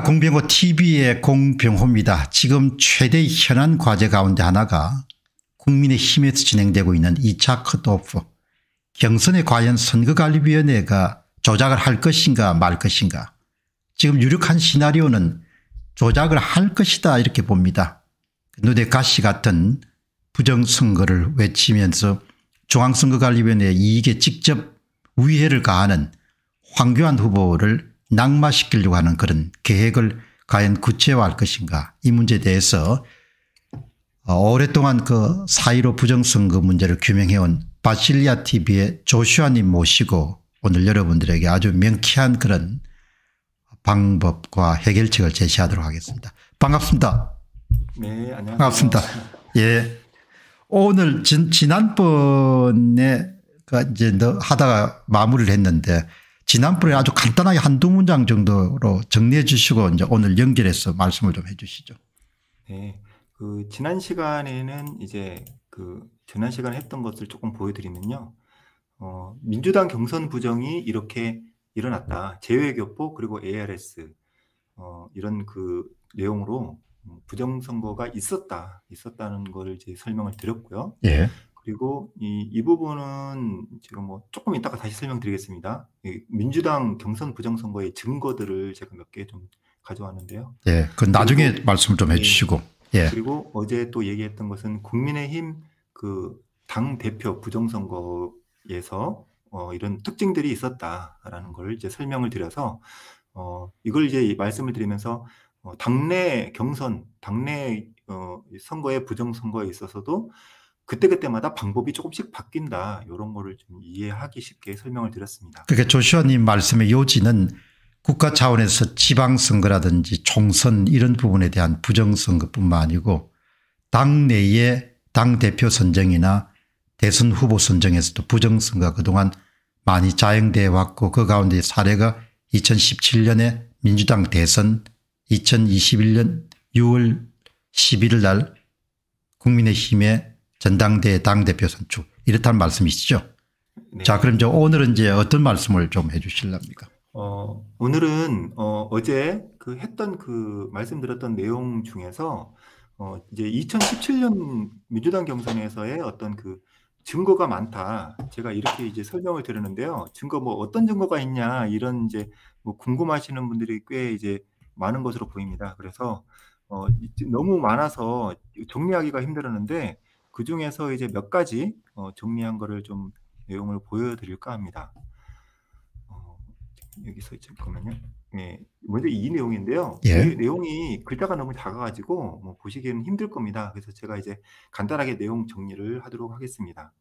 공병호 TV의 공병호입니다. 지금 최대 현안 과제 가운데 하나가 국민의힘에서 진행되고 있는 2차 컷오프 경선에 과연 선거관리위원회가 조작을 할 것인가 말 것인가 지금 유력한 시나리오는 조작을 할 것이다 이렇게 봅니다. 눈에 가시 같은 부정선거를 외치면서 중앙선거관리위원회 이익에 직접 위해를 가하는 황교안 후보를 낙마시키려고 하는 그런 계획을 과연 구체화할 것인가 이 문제에 대해서 어, 오랫동안 그4.15 부정선거 문제를 규명해온 바실리아 TV의 조슈아님 모시고 오늘 여러분들에게 아주 명쾌한 그런 방법과 해결책을 제시하도록 하겠습니다. 반갑습니다. 네, 안녕하세요. 반갑습니다. 예. 오늘 진, 지난번에 그 이제 너 하다가 마무리를 했는데 지난번에 아주 간단하게 한두 문장 정도로 정리해 주시고 이제 오늘 연결해서 말씀을 좀 해 주시죠. 네. 그 지난 시간에는 이제 그 지난 시간에 했던 것을 조금 보여드리면요. 어, 민주당 경선 부정이 이렇게 일어났다. 제외교포 그리고 ARS 어, 이런 그 내용으로 부정선거가 있었다. 있었다는 걸 이제 설명을 드렸고요. 예. 그리고 이, 이 부분은 제가 뭐 조금 이따가 다시 설명드리겠습니다. 민주당 경선 부정선거의 증거들을 제가 몇 개 좀 가져왔는데요. 예, 그 나중에 말씀 좀 예. 해주시고. 예. 그리고 어제 또 얘기했던 것은 국민의힘 그 당 대표 부정선거에서 어, 이런 특징들이 있었다라는 걸 이제 설명을 드려서 어, 이걸 이제 말씀을 드리면서 어, 당내 경선, 당내 어, 선거의 부정선거에 있어서도 그때그때마다 방법이 조금씩 바뀐다. 이런 거를 좀 이해하기 쉽게 설명을 드렸습니다. 그러니까 조슈아님 말씀의 요지는 국가 차원에서 지방선거라든지 총선 이런 부분에 대한 부정선거뿐만 아니고 당내의 당대표 선정이나 대선 후보 선정에서도 부정선거가 그동안 많이 자행되어 왔고 그 가운데 사례가 2017년에 민주당 대선 2021년 6월 11일 날 국민의힘의 전당대 당대표 선출 이렇다는 말씀이시죠. 네. 자 그럼 저 오늘은 이제 어떤 말씀을 좀 해 주실랍니까? 어, 오늘은 어, 어제 그 했던 그 말씀드렸던 내용 중에서 어, 이제 2017년 민주당 경선에서의 어떤 그 증거가 많다. 제가 이렇게 이제 설명을 드렸는데요. 증거 뭐 어떤 증거가 있냐 이런 이제 뭐 궁금하시는 분들이 꽤 이제 많은 것으로 보입니다. 그래서 어, 너무 많아서 정리하기가 힘들었는데 그 중에서 이제 몇 가지 어, 정리한 거를 좀 내용을 보여드릴까 합니다. 어, 여기서 잠깐만요. 네, 먼저 이 내용인데요. 예. 이 내용이 글자가 너무 작아가지고 뭐 보시기에는 힘들 겁니다. 그래서 제가 이제 간단하게 내용 정리를 하도록 하겠습니다.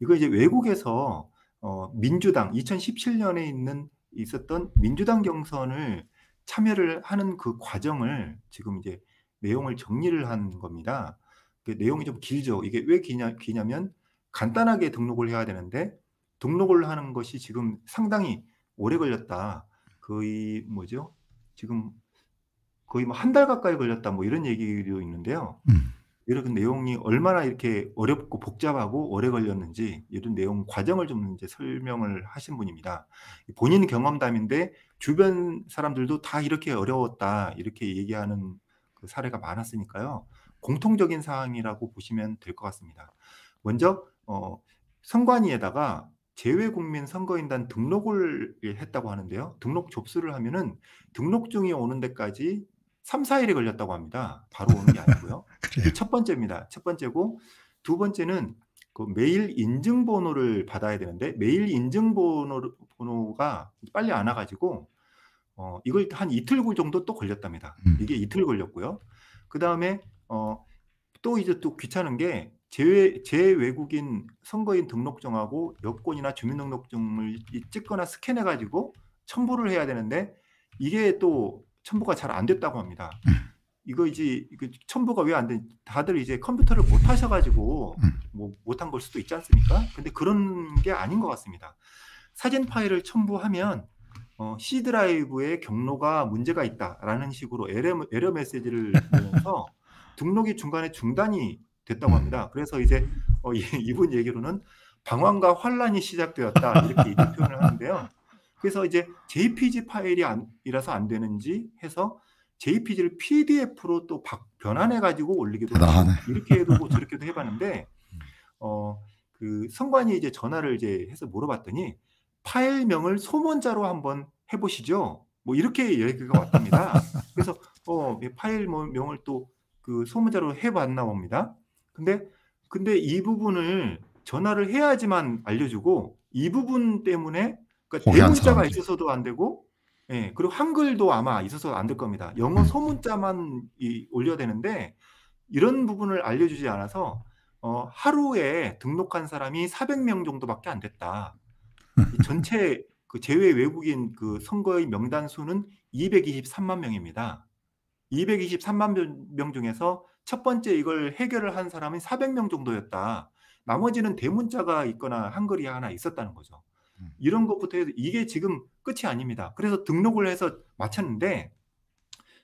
이거 이제 외국에서 어, 민주당 2017년에 있는 있었던 민주당 경선을 참여를 하는 그 과정을 지금 이제 내용을 정리를 한 겁니다. 그 내용이 좀 길죠. 이게 왜 기냐, 기냐면 간단하게 등록을 해야 되는데 등록을 하는 것이 지금 상당히 오래 걸렸다. 거의 뭐죠? 지금 거의 뭐 한 달 가까이 걸렸다. 뭐 이런 얘기도 있는데요. 음. 이런 내용이 얼마나 이렇게 어렵고 복잡하고 오래 걸렸는지 이런 내용 과정을 좀 이제 설명을 하신 분입니다. 본인 경험담인데 주변 사람들도 다 이렇게 어려웠다 이렇게 얘기하는 그 사례가 많았으니까요. 공통적인 사항이라고 보시면 될 것 같습니다. 먼저 어, 선관위에다가 재외국민 선거인단 등록을 했다고 하는데요. 등록 접수를 하면은 등록증이 오는 데까지 3, 4일이 걸렸다고 합니다. 바로 오는 게 아니고요. 첫 번째입니다. 첫 번째고 두 번째는 그 메일 인증번호를 받아야 되는데 메일 인증번호가 빨리 안 와가지고 어, 이걸 한 이틀 정도 또 걸렸답니다. 음. 이게 이틀 걸렸고요. 그 다음에 어, 또 이제 또 귀찮은 게 제, 제 외국인 선거인 등록증하고 여권이나 주민등록증을 찍거나 스캔해 가지고 첨부를 해야 되는데 이게 또 첨부가 잘 안 됐다고 합니다. 음. 이거 이제 이거 첨부가 왜 안 돼? 다들 이제 컴퓨터를 못 하셔가지고 음. 뭐 못한 걸 수도 있지 않습니까? 근데 그런 게 아닌 것 같습니다. 사진 파일을 첨부하면 어, C 드라이브의 경로가 문제가 있다라는 식으로 에러, 에러 메시지를 보면서 등록이 중간에 중단이 됐다고 음. 합니다. 그래서 이제 어, 이, 이분 얘기로는 방황과 환란이 시작되었다 이렇게 표현을 하는데요. 그래서 이제 JPG 파일이 안, 이라서 안 되는지 해서 JPG를 PDF로 또 바, 변환해 가지고 올리기도 이렇게 해도 뭐 저렇게도 해봤는데 어 그 성관이 이제 전화를 이제 해서 물어봤더니 파일명을 소문자로 한번 해보시죠. 뭐 이렇게 얘기가 왔답니다. 그래서 어 파일명을 또 그 소문자로 해봤나 봅니다. 근데 근데 이 부분을 전화를 해야지만 알려주고 이 부분 때문에 그러니까 대문자가. 있어서도 안 되고 예 그리고 한글도 아마 있어서 안 될 겁니다. 영어 음. 소문자만 이 올려야 되는데 이런 부분을 알려주지 않아서 어 하루에 등록한 사람이 400명 정도밖에 안 됐다. 이 전체 그 제외 외국인 그 선거의 명단 수는 223만 명입니다. 223만 명- 명 중에서 첫 번째 이걸 해결을 한 사람은 400명 정도였다. 나머지는 대문자가 있거나 한글이 하나 있었다는 거죠. 음. 이런 것부터 해서 이게 지금 끝이 아닙니다. 그래서 등록을 해서 마쳤는데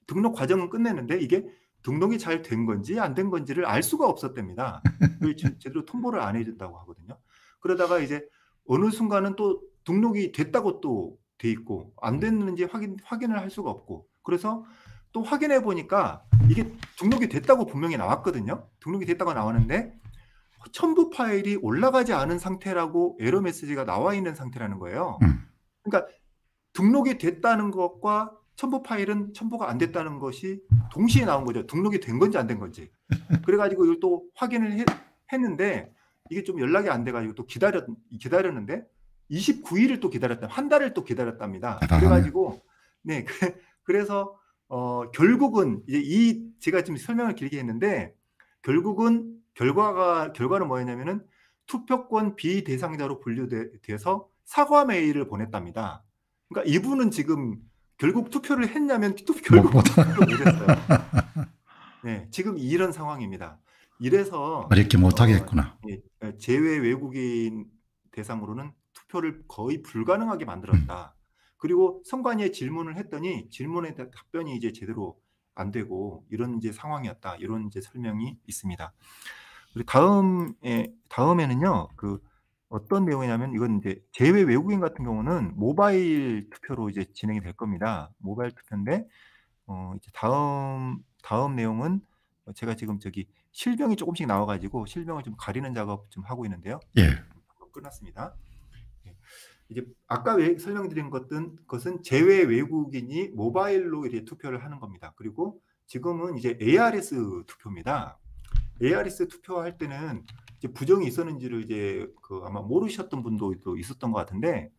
등록 과정은 끝냈는데 이게 등록이 잘 된 건지 안 된 건지를 알 수가 없었답니다. 제- 제대로 통보를 안 해준다고 하거든요. 그러다가 이제 어느 순간은 또 등록이 됐다고 또 돼 있고 안 됐는지 확인 확인을 할 수가 없고 그래서 또 확인해 보니까 이게 등록이 됐다고 분명히 나왔거든요. 등록이 됐다고 나왔는데 첨부 파일이 올라가지 않은 상태라고 에러 메시지가 나와 있는 상태라는 거예요. 음. 그러니까 등록이 됐다는 것과 첨부 파일은 첨부가 안 됐다는 것이 동시에 나온 거죠. 등록이 된 건지 안 된 건지. 그래가지고 이걸 또 확인을 했, 했는데 이게 좀 연락이 안 돼가지고 또 기다렸 기다렸는데 29일을 또 기다렸다. 한 달을 또 기다렸답니다. 대단하네. 그래가지고 네 그- 그래서 어 결국은 이제 이 제가 지금 설명을 길게 했는데 결국은 결과가 결과는 뭐였냐면은 투표권 비대상자로 분류돼서 사과 메일을 보냈답니다. 그러니까 이분은 지금 결국 투표를 했냐면 투 결국 못 투표를 못했어요. 네, 지금 이런 상황입니다. 이래서 어렵게 못하겠구나. 예, 예, 제외 외국인 대상으로는 투표를 거의 불가능하게 만들었다. 그리고 선관위에 질문을 했더니 질문에 대한 답변이 이제 제대로 안 되고 이런 이제 상황이었다. 이런 이제 설명이 있습니다. 그리고 다음에 다음에는요. 그 어떤 내용이냐면 이건 이제 제외 외국인 같은 경우는 모바일 투표로 이제 진행이 될 겁니다. 모바일 투표인데 어 이제 다음 다음 내용은 어 제가 지금 저기 실명이 조금씩 나와 가지고 실명을 좀 가리는 작업 좀 하고 있는데요. 예. 끝났습니다. 예. 이제 아까 왜 설명드린 것은 것은 제외 외국인이 모바일로 이제 투표를 하는 겁니다. 그리고 지금은 이제 ARS 투표입니다. ARS 투표할 때는 이제 부정이 있었는지를 이제 그 아마 모르셨던 분도 또 있었던 것 같은데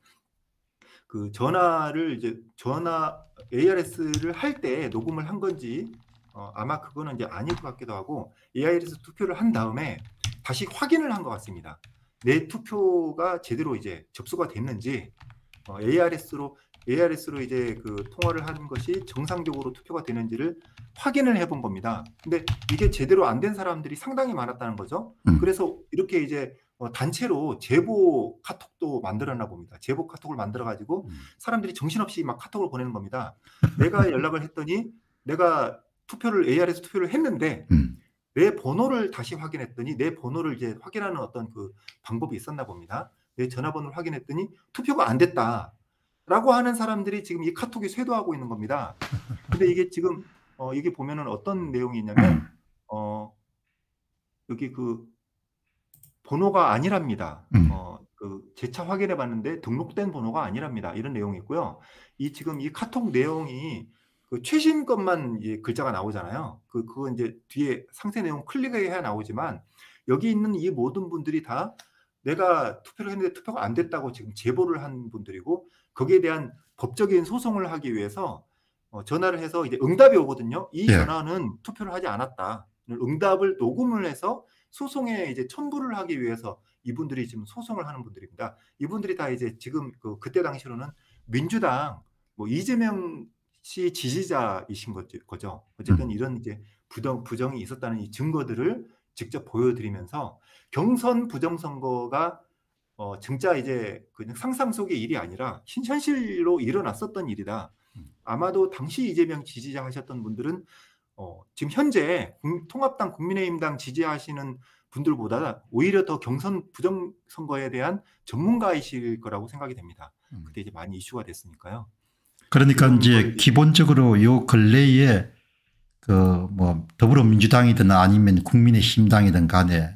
그 전화를 이제 전화 ARS를 할 때 녹음을 한 건지 어, 아마 그거는 이제 아닐 것 같기도 하고 ARS 투표를 한 다음에 다시 확인을 한 것 같습니다. 내 투표가 제대로 이제 접수가 됐는지 어, ARS로 ARS로 이제 그 통화를 하는 것이 정상적으로 투표가 되는지를 확인을 해본 겁니다. 근데 이게 제대로 안 된 사람들이 상당히 많았다는 거죠. 음. 그래서 이렇게 이제 어, 단체로 제보 카톡도 만들었나 봅니다. 제보 카톡을 만들어 가지고 음. 사람들이 정신없이 막 카톡을 보내는 겁니다. 내가 연락을 했더니 내가 투표를 ARS 투표를 했는데 음. 내 번호를 다시 확인했더니 내 번호를 이제 확인하는 어떤 그 방법이 있었나 봅니다. 내 전화번호를 확인했더니 투표가 안 됐다. 라고 하는 사람들이 지금 이 카톡이 쇄도하고 있는 겁니다. 근데 이게 지금 어 이게 보면은 어떤 내용이 있냐면 어 여기 그 번호가 아니랍니다. 음. 어그 재차 확인해 봤는데 등록된 번호가 아니랍니다. 이런 내용이 있고요. 이 지금 이 카톡 내용이 그 최신 것만 이제 글자가 나오잖아요. 그 그거 이제 뒤에 상세 내용 클릭해야 나오지만 여기 있는 이 모든 분들이 다 내가 투표를 했는데 투표가 안 됐다고 지금 제보를 한 분들이고 거기에 대한 법적인 소송을 하기 위해서 어 전화를 해서 이제 응답이 오거든요. 이 예. 전화는 투표를 하지 않았다. 응답을 녹음을 해서 소송에 이제 첨부를 하기 위해서 이분들이 지금 소송을 하는 분들입니다. 이분들이 다 이제 지금 그 그때 당시로는 민주당 뭐 이재명 씨 지지자이신 거죠. 어쨌든 음. 이런 이제 부정 부정이 있었다는 이 증거들을 직접 보여드리면서 경선 부정선거가 어 진짜 이제 그냥 상상 속의 일이 아니라 신 현실로 일어났었던 일이다. 음. 아마도 당시 이재명 지지자 하셨던 분들은 어 지금 현재 국 통합당 국민의힘당 지지하시는 분들보다 오히려 더 경선 부정 선거에 대한 전문가이실 거라고 생각이 됩니다. 음. 그때 이제 많이 이슈가 됐으니까요. 그러니까 이제 기본적으로 요 근래에 그 뭐 더불어민주당이든 아니면 국민의힘당이든 간에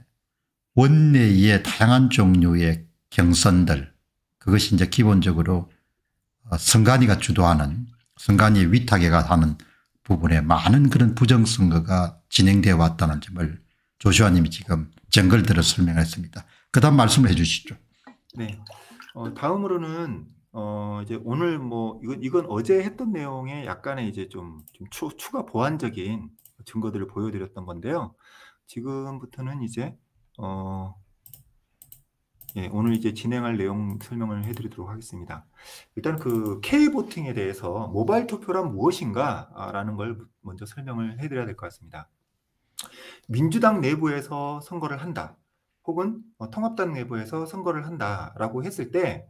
원내의 다양한 종류의 경선들 그것이 이제 기본적으로 어, 선관위가 주도하는 선관위의 위탁에가 하는 부분에 많은 그런 부정선거가 진행되어 왔다는 점을 조슈아님이 지금 정글들어 설명했습니다. 그 다음 말씀을 해 주시죠. 네. 어, 다음으로는 어, 이제 오늘 뭐 이건, 이건 어제 했던 내용에 약간의 이제 좀, 좀 추, 추가 보완적인 증거들을 보여드렸던 건데요. 지금부터는 이제 어, 예, 오늘 이제 진행할 내용 설명을 해드리도록 하겠습니다. 일단 그 K보팅에 대해서 모바일 투표란 무엇인가라는 걸 먼저 설명을 해드려야 될 것 같습니다. 민주당 내부에서 선거를 한다. 혹은 어, 통합당 내부에서 선거를 한다라고 했을 때,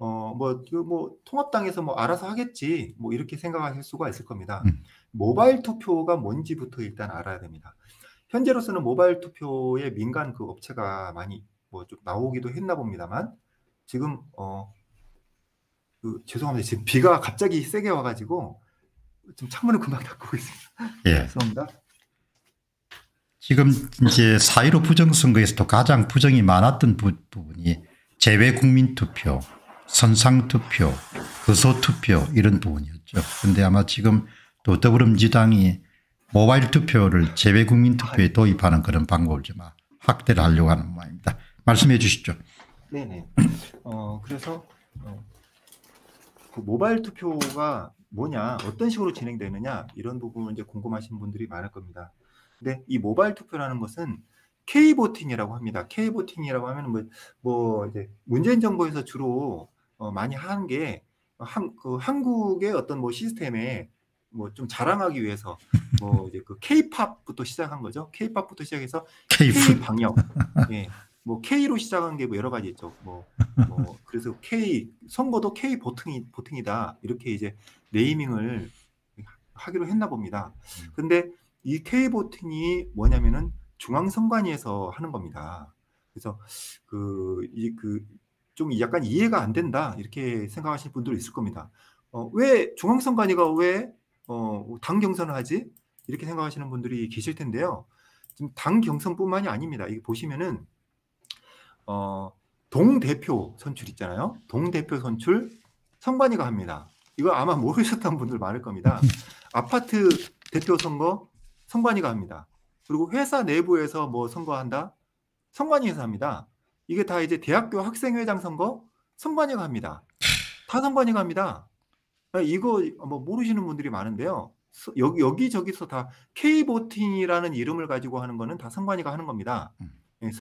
어, 뭐, 뭐, 통합당에서 뭐 알아서 하겠지, 뭐 이렇게 생각하실 수가 있을 겁니다. 음. 모바일 투표가 뭔지부터 일단 알아야 됩니다. 현재로서는 모바일 투표에 민간 그 업체가 많이 뭐 좀 나오기도 했나 봅니다만 지금 어 그 죄송합니다. 지금 비가 갑자기 세게 와가지고 좀 창문을 금방 닫고 있습니다. 예. 죄송합니다. 지금 이제 4.15 부정선거에서도 가장 부정이 많았던 부, 분이 재외 국민투표, 선상투표, 거소투표 이런 부분이었죠. 그런데 아마 지금 또 더불어민주당이 모바일 투표를 재외 국민 투표에 도입하는 그런 방법을 좀 확대를 하려고 하는 모양입니다. 말씀해 주시죠. 네네. 어, 그래서 어, 그 모바일 투표가 뭐냐, 어떤 식으로 진행되느냐 이런 부분을 이제 궁금하신 분들이 많을 겁니다. 근데 이 모바일 투표라는 것은 K 보팅이라고 합니다. K 보팅이라고 하면 뭐, 뭐 이제 문재인 정부에서 주로 어, 많이 하는 게 한, 그 한국의 어떤 뭐 시스템에 뭐 좀 자랑하기 위해서 뭐 이제 그 K-팝부터 시작한 거죠. K-팝부터 시작해서 K 방역, 예, 뭐 K로 시작한 게 뭐 여러 가지 있죠. 뭐, 뭐 그래서 K 선거도 K 보팅이 보팅이다 이렇게 이제 네이밍을 하기로 했나 봅니다. 음. 근데 이 K 보팅이 뭐냐면은 중앙선관위에서 하는 겁니다. 그래서 그 이 그 좀 약간 이해가 안 된다 이렇게 생각하시는 분들 있을 겁니다. 어, 왜 중앙선관위가 왜 어, 당 경선을 하지? 이렇게 생각하시는 분들이 계실 텐데요. 지금 당 경선뿐만이 아닙니다. 이게 보시면은 어, 동 대표 선출 있잖아요. 동 대표 선출 선관위가 합니다. 이거 아마 모르셨던 분들 많을 겁니다. 아파트 대표 선거 선관위가 합니다. 그리고 회사 내부에서 뭐 선거한다? 선관위에서 합니다. 이게 다 이제 대학교 학생회장 선거 선관위가 합니다. 다 선관위가 합니다. 이거 뭐 모르시는 분들이 많은데요. 여기 여기저기서 다 K 보팅이라는 이름을 가지고 하는 거는 다 선관위가 하는 겁니다. 음.